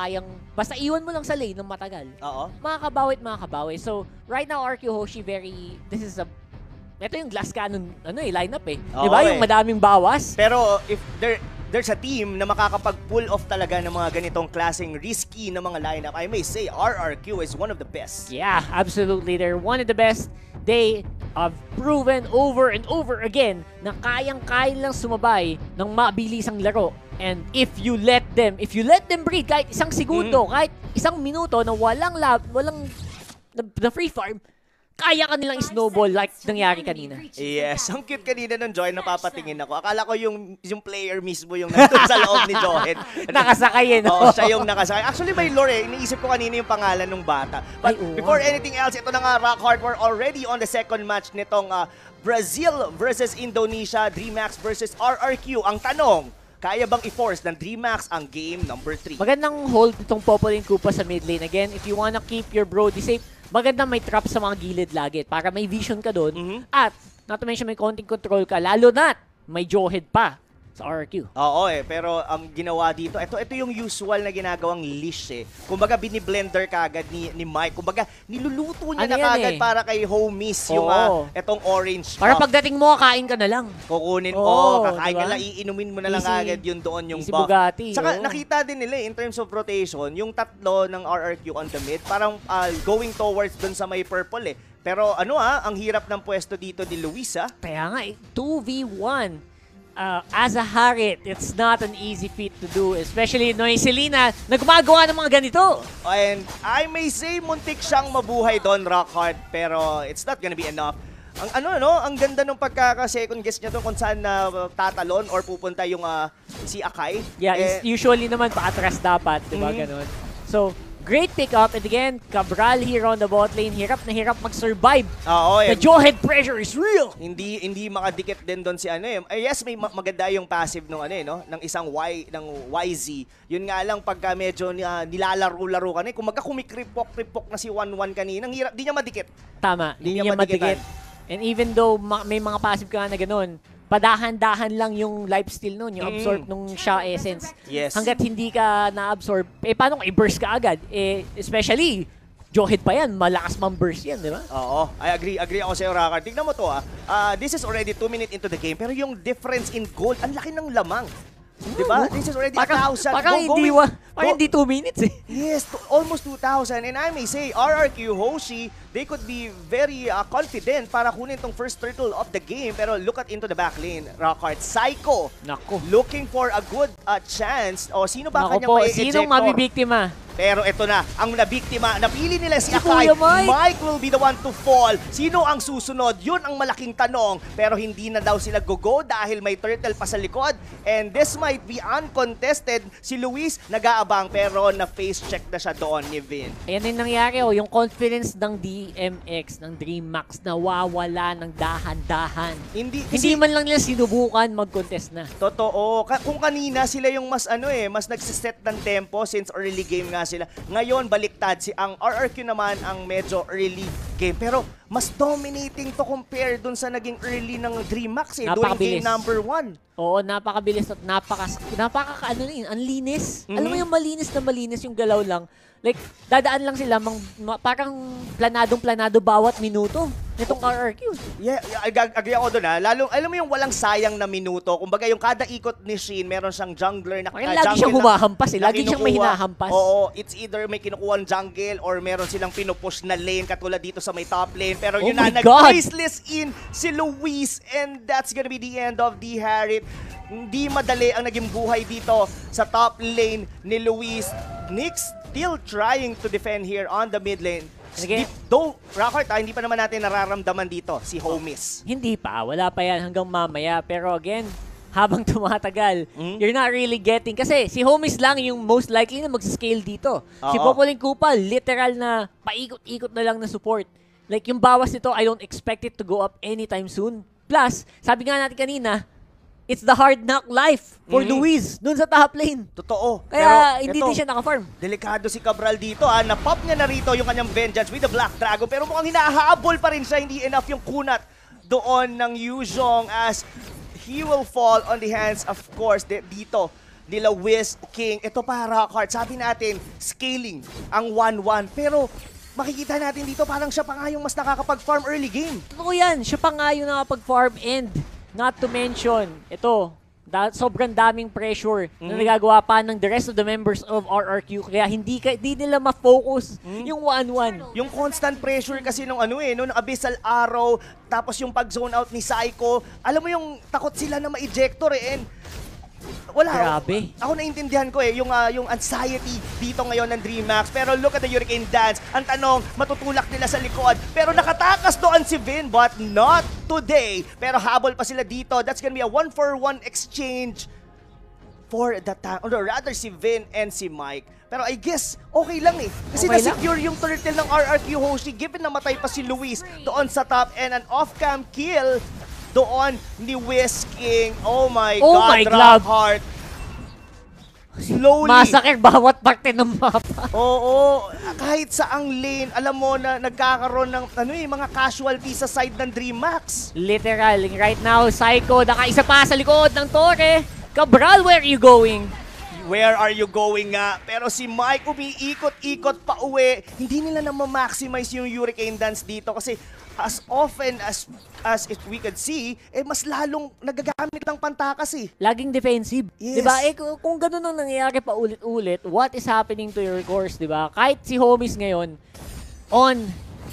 kayang, basta iwan mo lang sa lane ng matagal. Oo. Makakabawi at makakabawi. So, right now, RQ Hoshi, very, this is a, ito yung glass cannon, ano eh, lineup eh. Oo Di ba? eh. Yung madaming bawas. Pero if there there's a team na makakapag-pull off talaga ng mga ganitong klaseng risky na mga lineup, I may say RRQ is one of the best. Yeah, absolutely. They're one of the best. They have proven over and over again na kayang-kaya lang sumabay ng mabilisang laro. And if you let them, if you let them breathe kahit isang segundo, Mm. kahit isang minuto na walang lab, walang na, na free farm, kaya ka nilang snowball like nangyari kanina. Yes, ang cute kanina ng Joy, napapatingin ako. Akala ko yung yung player mismo yung nandun sa loob ni Johen. Nakasakay eh, no? Oo, siya yung nakasakay. Actually, may lore eh. Iniisip ko kanina yung pangalan ng bata. But Ay, before anything else, ito na nga, Rockhard, we're already on the second match nitong ah, Brazil versus Indonesia, DreamHack versus RRQ. Ang tanong, kaya bang i-force ng DreamHack ang game number 3? Magandang hold itong Popolin Koopa sa mid lane. Again, if you wanna keep your Brody safe, maganda may trap sa mga gilid lagi para may vision ka doon. Mhm. At, not to mention may konting control ka, lalo na may Jawhead pa sa RQ. Oo eh, pero ang ginawa dito, ito ito yung usual na ginagawang leash eh. Kumbaga biniblender kagad ni ni Mike. Kumbaga niluluto niya Ano na yan kagad eh? para kay homies yung Oo. ah, etong orange. Para buff. pagdating mo, kain ka na lang. kukunin Oo, oh, kakain diba? ka lang, iinumin mo na lang Easy- agad yun doon yung easy buff. Bugatti, Saka oo. nakita din nila eh, in terms of rotation, yung tatlo ng RRQ on the mid, parang ah, going towards doon sa may purple eh. Pero ano ah, ang hirap ng pwesto dito ni Luisa. Kaya nga, eh, 2v1. Uh, as a Harit, it's not an easy feat to do. Especially Noy Selena na gumagawa ng mga ganito. And I may say, muntik siyang mabuhay doon, Rockhard, pero it's not gonna be enough. Ang ano no, ang ganda nung pagkaka-second guess niya doon kung saan na tatalon or pupunta yung ah, si Akai. Yeah, Eh, usually naman paatras dapat, di ba Mhm. ganun? So, great pick up. And again, Cabral here on the bot lane. Hirap na hirap mag-survive. oo, The eh, Jawhead pressure is real. hindi hindi makadikit din doon si ano eh. Eh, yes, may ma- maganda yung passive ng ano eh, no, ng isang Y ng YZ. Yun nga lang pagka medyo uh, nilalaro-laro ka na, eh, kung magka kumikripok-kripok na si 1-1 kanina, ang hirap, di niya madikit. Tama, Hindi hindi niya niya madikit. And even though ma- may mga passive ka na ganun, padahan-dahan lang yung lifesteal nun, yung Mm. absorb nung Sha Essence. Yes. Hanggat hindi ka na-absorb, eh paano kung i-burst ka agad? Eh, especially, Jawhead pa yan, malakas mang burst yan, di ba? Oo, I agree, agree ako sa'yo, Rakar. Tignan mo to ah. Ah, this is already 2 minutes into the game, pero yung difference in gold, ang laki ng lamang. Di ba? This is already Parang, 1,000. parang Go- hindi, going- wa, go- hindi 2 minutes eh. Yes, to, almost 2,000. And I may say, RRQ, Hoshi, they could be very uh, confident para kunin tong first turtle of the game. Pero look at into the back lane, Rockhart. Psycho, Nako. looking for a good uh, chance. O, sino ba Nako kanyang po, may sinong mabibiktima? Pero ito na, ang nabiktima, napili nila si Akai. Mike. Mike will be the one to fall. Sino ang susunod? Yun ang malaking tanong. Pero hindi na daw sila go dahil may turtle pa sa likod. And this might be uncontested. Si Luis nag-aabang pero na-face check na siya doon ni Vin. Ayan yung nangyari, oh, yung confidence ng DMX, ng DreamMax, nawawala ng dahan-dahan. Hindi, Hindi man lang nila sinubukan mag-contest na. Totoo. Ka- kung kanina sila yung mas ano eh, mas nagsiset ng tempo since early game nga sila. Ngayon, baliktad. Si, ang RRQ naman ang medyo early game. Pero mas dominating to compare dun sa naging early ng DreamHack eh, during game number one. Oo, napakabilis at napaka napaka ano rin, ang linis. Mhm. Alam mo yung malinis na malinis yung galaw lang. Like, dadaan lang sila, mang, ma- parang planadong planado bawat minuto nitong RRQ. Yeah, yeah, ag- agree ako doon ha. Lalo, alam mo yung walang sayang na minuto. Kumbaga yung kada ikot ni Shin, meron siyang jungler na Parang ah, lagi siyang humahampas eh. Lagi siyang may hinahampas. Oo, it's either may kinukuha jungle or meron silang pinupush na lane katulad dito sa may top lane. Pero Oh yun na, nag-faceless in si Luis and that's gonna be the end of the Harriet. Hindi madali ang naging buhay dito sa top lane ni Luis. Nyx still trying to defend here on the mid lane. Sige. Di- Though, Rockart, ah, hindi pa naman natin nararamdaman dito si Homies. Hindi pa, wala pa yan hanggang mamaya. Pero again, habang tumatagal, Mm. you're not really getting. Kasi si Homies lang yung most likely na mag-scale dito. Si Oo. Popolin Kupa, literal na paikot-ikot na lang na support. Like yung bawas nito, I don't expect it to go up anytime soon. Plus, sabi nga natin kanina, it's the hard knock life for Mhm. Luis dun sa top lane. Totoo. Kaya hindi eto, din siya naka-farm. Delikado si Cabral dito ah. Na-pop niya na rito yung kanyang vengeance with the Black Dragon. Pero mukhang hinahabol pa rin siya. Hindi enough yung kunat doon ng Yuzhong as he will fall on the hands, of course, dito nila Wiz, King. Ito pa, Rockhart. Sabi natin, scaling ang 1-1. Pero makikita natin dito parang siya pa nga yung mas nakakapag-farm early game. Totoo yan, siya pa nga yung nakapag-farm and not to mention, ito, da- sobrang daming pressure na Mhm. nagagawa pa ng the rest of the members of RRQ kaya hindi ka, hindi nila ma-focus Mhm. yung 1-1. Yung constant pressure kasi nung ano eh, nung Abyssal Arrow, tapos yung pag-zone out ni Psycho, alam mo yung takot sila na ma-ejector eh, and wala. Grabe. Ako naintindihan ko eh, yung, ah, yung anxiety dito ngayon ng DreamHack. Pero look at the Hurricane Dance. Ang tanong, matutulak nila sa likod. Pero nakatakas doon si Vin, but not today. Pero habol pa sila dito. That's gonna be a one-for-one exchange for the tank. Or rather, si Vin and si Mike. Pero I guess, okay lang eh. Kasi Okay na-secure yung turtle ng RRQ Hoshi given na matay pa si Luis doon sa top and an off-cam kill doon ni Wiz King. Oh my Oh God, my God. Heart. Slowly. Masakit bawat parte ng mapa. Oo, kahit sa ang lane, alam mo na nagkakaroon ng ano eh, mga casualty sa side ng DreamHax. Literal, right now, Psycho, nakaisa pa sa likod ng Torre. Cabral, where are you going? Where are you going nga? Pero si Mike umiikot-ikot pa uwi. Hindi nila na ma-maximize yung Hurricane Dance dito kasi as often as as if we could see, eh mas lalong nagagamit ng pantakas eh. Laging defensive. Yes. 'Di ba? Eh kung, kung ganun ang nangyayari pa ulit-ulit, what is happening to your course, 'di ba? Kahit si Homies ngayon on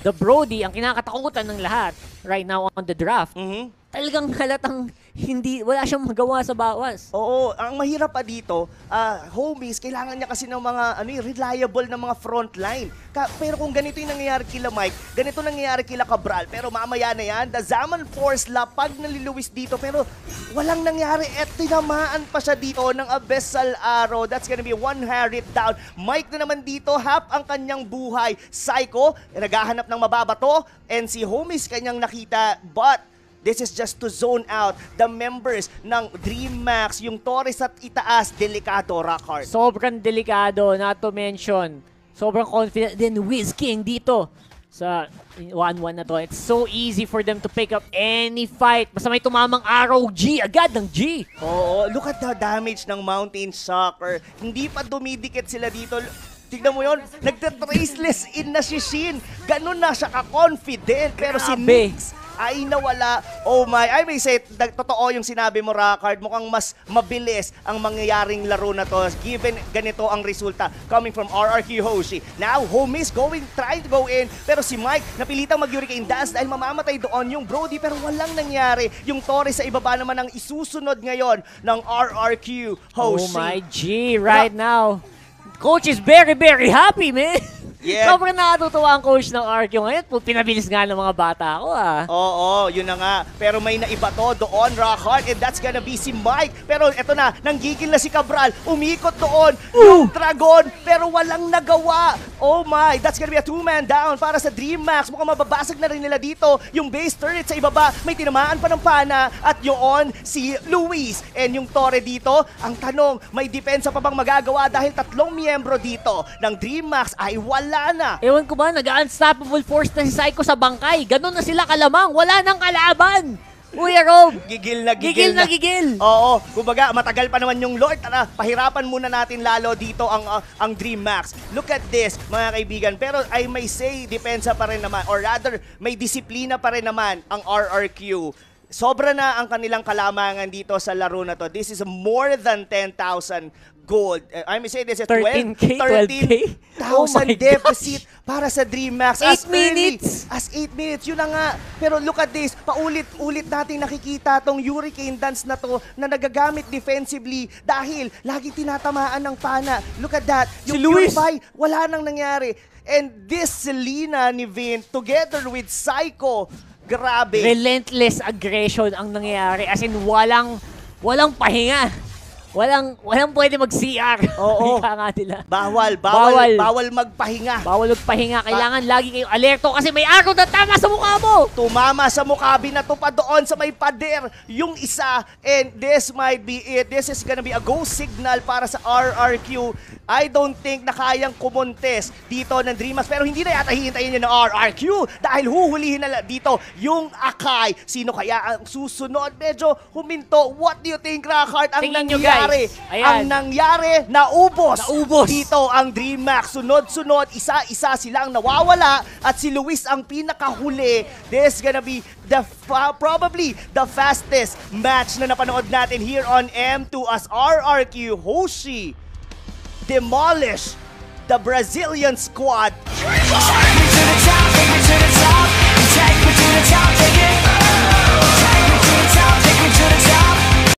the Brody, ang kinakatakutan ng lahat right now on the draft, Mhm. talagang halatang hindi wala siyang magawa sa bawas. Oo, ang mahirap pa dito, ah, homies, kailangan niya kasi ng mga ano, eh, reliable na mga frontline. Ka- pero kung ganito yung nangyayari kila Mike, ganito nangyayari kila Cabral, pero mamaya na yan, the Zaman Force lapag na liluwis dito, pero walang nangyari at tinamaan pa siya dito ng Abyssal Arrow. That's gonna be one Harriet down. Mike na naman dito, half ang kanyang buhay. Psycho, naghahanap ng mababato, and si homies kanyang nakita, but This is just to zone out the members ng DreamMax, yung Torres at itaas, delikado, Rockhard. Sobrang delikado, not to mention. Sobrang confident din Wiz King dito sa 1-1 na to. It's so easy for them to pick up any fight. Basta may tumamang arrow, G, agad ng G. Oo, look at the damage ng Mountain Soccer. Hindi pa dumidikit sila dito. Tignan mo yon, nagta-traceless in na si Shin. Ganun na siya ka-confident. Pero si Grabe. Nix ay nawala. Oh my, I may say, totoo yung sinabi mo, Rockard. Mukhang mas mabilis ang mangyayaring laro na to given ganito ang resulta coming from RRQ Hoshi. Now, homies going, trying to go in. Pero si Mike, napilitang mag-hurricane dance dahil mamamatay doon yung Brody. Pero walang nangyari. Yung Torres sa ibaba naman ang isusunod ngayon ng RRQ Hoshi. Oh my G, right now. Coach is very, very happy, man. Yeah. Sobrang nakatutuwa ang coach ng RQ ngayon. Pinabilis nga ng mga bata ko, ah. Oo, yun na nga. Pero may naiba to doon, Rockhard, and that's gonna be si Mike. Pero eto na, nanggigil na si Cabral. Umikot doon, yung Dragon, pero walang nagawa. Oh my, that's gonna be a two-man down para sa DreamMax. Mukhang mababasag na rin nila dito. Yung base turret sa ibaba, may tinamaan pa ng pana. At yun, si Luis. And yung Torre dito, ang tanong, may depensa pa bang magagawa dahil tatlong miyembro dito ng DreamMax ay wala na. Ewan ko ba, nag-unstoppable force na si Psycho sa bangkay. Ganon na sila kalamang. Wala nang kalaban. Kuya Rob, Gigil na gigil gigil, na gigil. Oo, kumbaga matagal pa naman yung Lord. Tara, pahirapan muna natin lalo dito ang uh, ang Dream Max. Look at this, mga kaibigan. Pero I may say, depensa pa rin naman. Or rather, may disiplina pa rin naman ang RRQ. Sobra na ang kanilang kalamangan dito sa laro na to. This is more than 10,000 gold. Uh, I may say this is 13K, 12K? 13,000 Oh deficit para sa Dream Max. As early minutes. as 8 minutes. Yun na nga. Pero look at this. Paulit-ulit natin nakikita tong Hurricane Dance na to na nagagamit defensively dahil lagi tinatamaan ng pana. Look at that. Si Yung Luis. Purify, wala nang nangyari. And this Selena ni Vin together with Psycho, grabe. Relentless aggression ang nangyayari. As in, walang, walang pahinga. Walang, walang pwede mag-CR. Oo. Ika nga nila. Bawal, bawal, Bawal. bawal magpahinga. Bawal magpahinga. Kailangan lagi kayong alerto kasi may araw na tama sa mukha mo. Tumama sa mukha, binato pa doon sa may pader yung isa. And this might be it. This is gonna be a go signal para sa RRQ. I don't think na kayang kumontes dito ng Dreamers. Pero hindi na yata hihintayin niya ng RRQ dahil huhulihin na dito yung Akai. Sino kaya ang susunod? Medyo huminto. What do you think, Rockhart? Ang Tingin nangyari nangyari? Ayan. Ang nangyari, naubos. Naubos. Dito ang DreamHack. Sunod-sunod, isa-isa silang nawawala at si Luis ang pinakahuli. This gonna be the fa- probably the fastest match na napanood natin here on M2 as RRQ Hoshi demolish the Brazilian squad